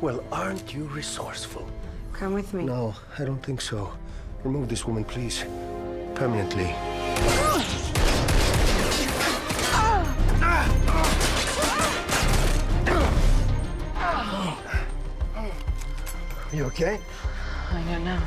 Well, aren't you resourceful? Come with me. No, I don't think so. Remove this woman, please. Permanently. You okay? I don't know.